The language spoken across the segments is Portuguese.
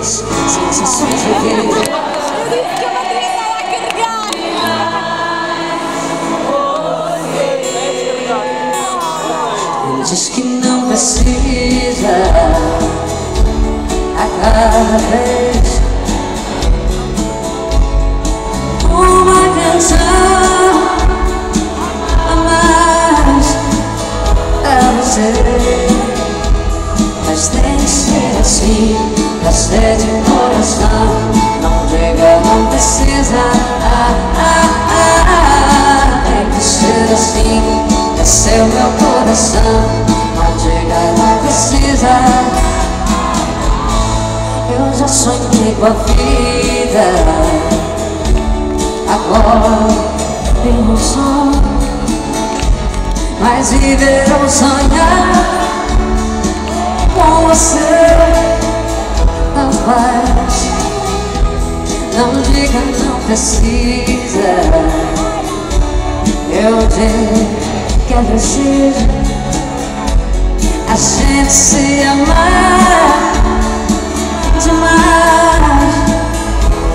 perdidas, sensações de vida Diz que não precisa a cada vez. Uma canção pra ser o meu coração precisa. Eu já sonhei com a vida. Agora tenho um sonho. Mas viver ou sonhar. Com você Não faz. Não diga não precisa. Eu digo que é preciso a gente se amar demais,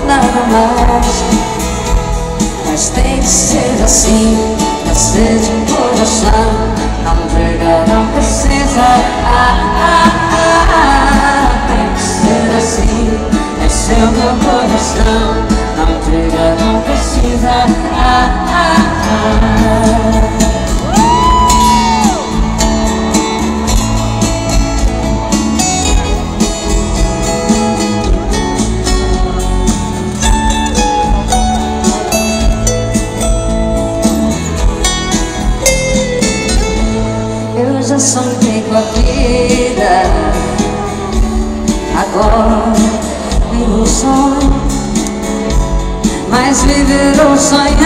nada mais. Mas tem que ser assim, pra ser de coração. Não diga, não precisa. Ah, ah, ah, ah. Tem que ser assim, é o meu coração. Não diga, não precisa. Viver ou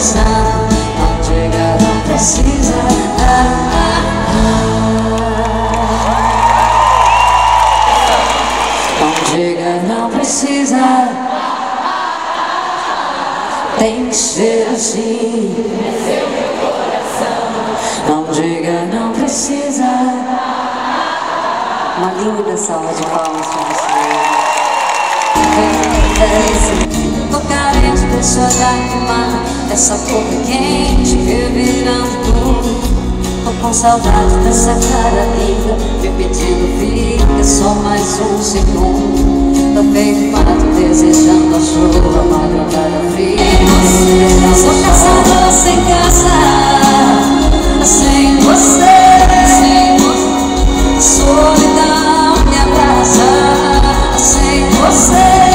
meu coração. Tem que ser assim. Não diga, não precisa. Uma linda salva de palmas pra você Tô desse olhar queimado Dessa boca quente revirando Tô com saudade dessa cara linda. Me pedindo fica só mais um segundo. Tô feito desejando a chuva Madrugada fria. Sou caçador sem caça Sem você Solidão me abraça Sem você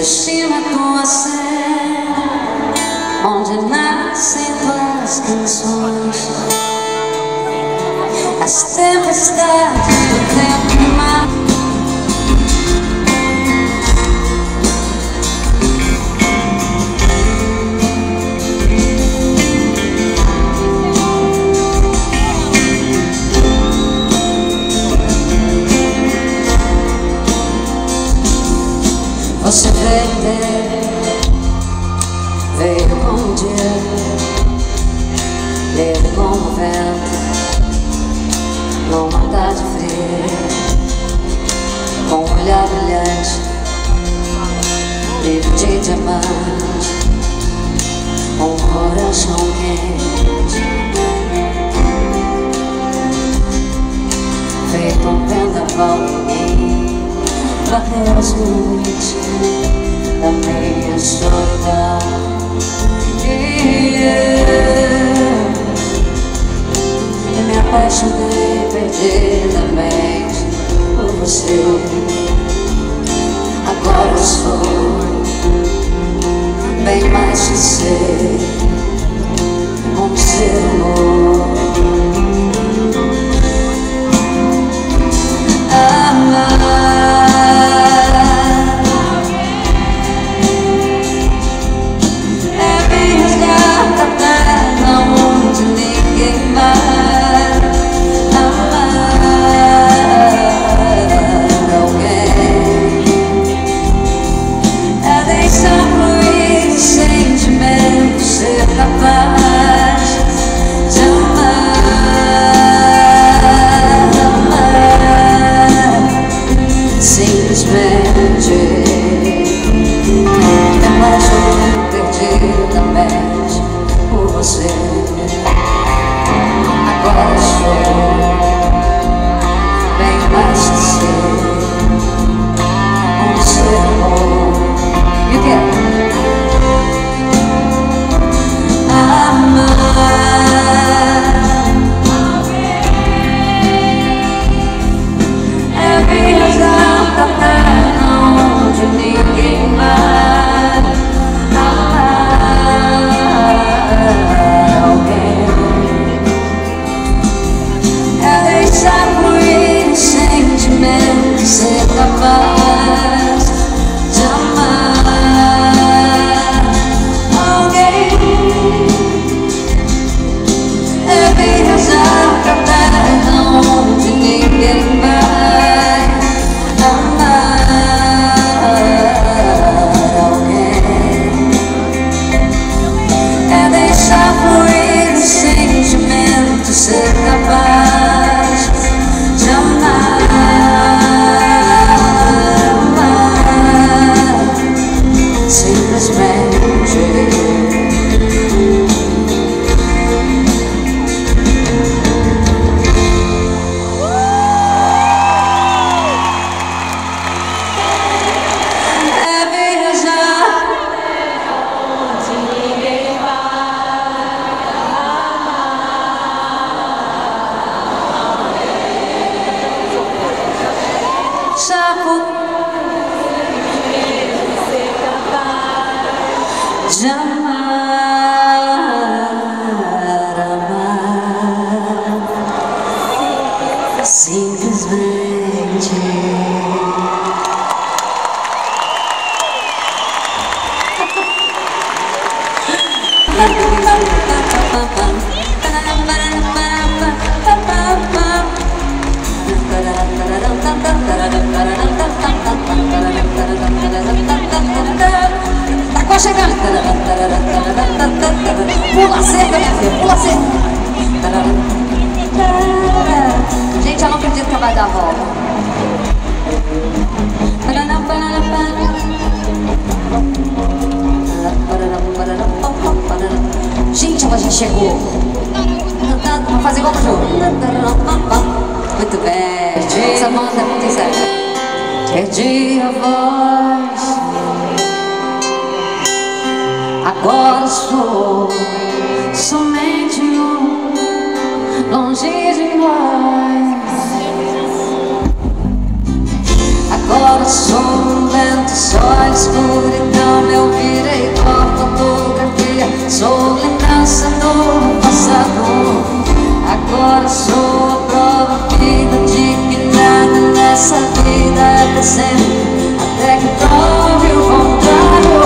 destino, é tua cena Você veio com o dia, veio com o vento, numa tarde fria, com um olhar brilhante, livre de diamante, um coração quente, feito um vendaval em mim, aquelas noites da minha solidão E eu me apaixonei perdidamente por você Agora sou bem mais que ser um ser amor amar. you. como a gente chegou. Vamos fazer igual no jogo. Muito bem. Perdi. Essa banda é muito incerta. Perdi a voz. Agora sou somente um longe de nós. Agora sou um vento só escuridão. Eu virei corta todo dia Sou lembrança do passado Agora sou a prova viva De que nada nessa vida é pra sempre. Até que prove o contrário.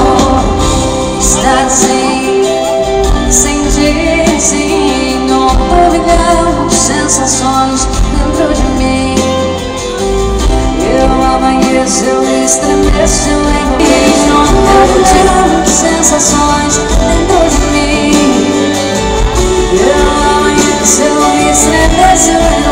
Estar assim, dizer sim Não tô sensações dentro de mim. Eu amanheço, eu estremeço, eu engulo sensações. Listen, listen.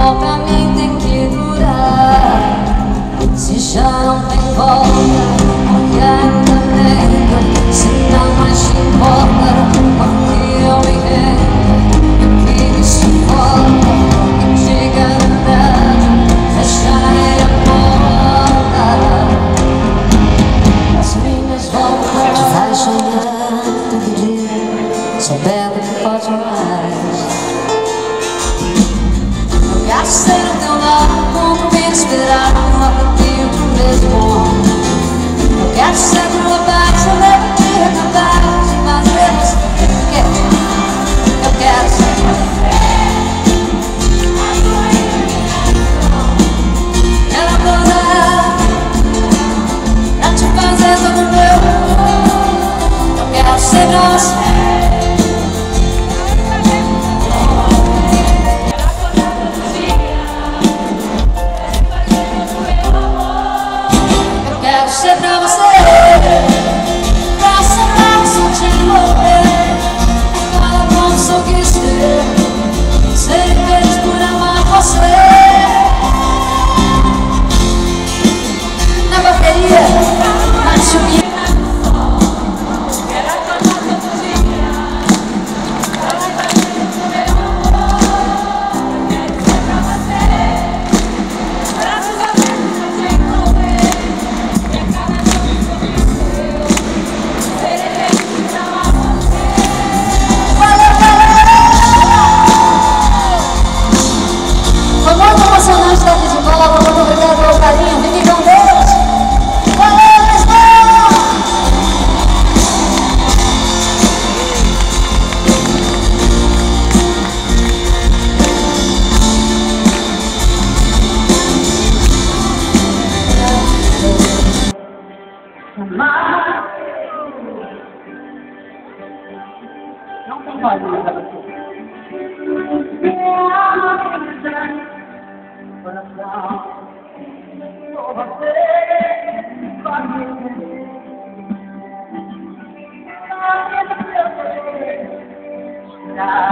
amor pra mim tem que durar. Se já não tem volta night.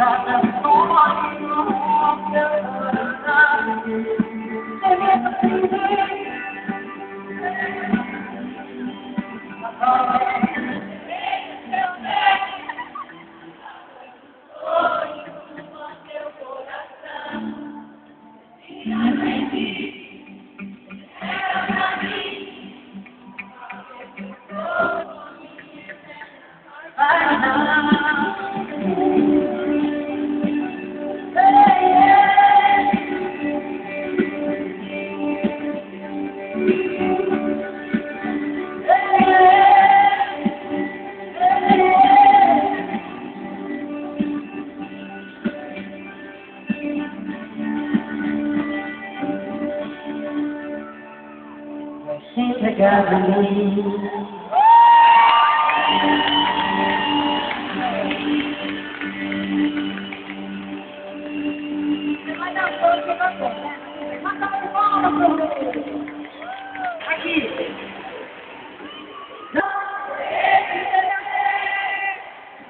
not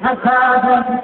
مفادا